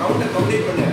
ரவுண்டை complete பண்ணு